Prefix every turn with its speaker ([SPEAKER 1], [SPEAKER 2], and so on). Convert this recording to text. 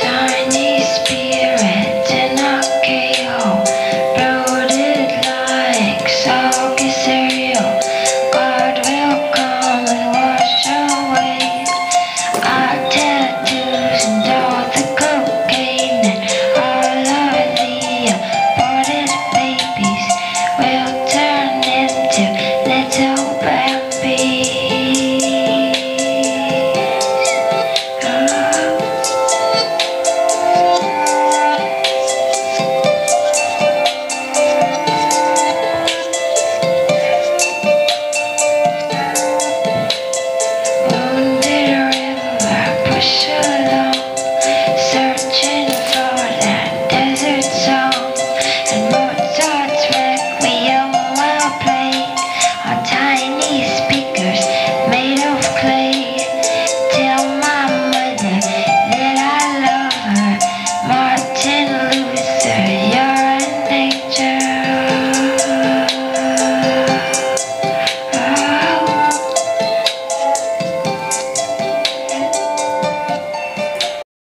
[SPEAKER 1] Tiny speed.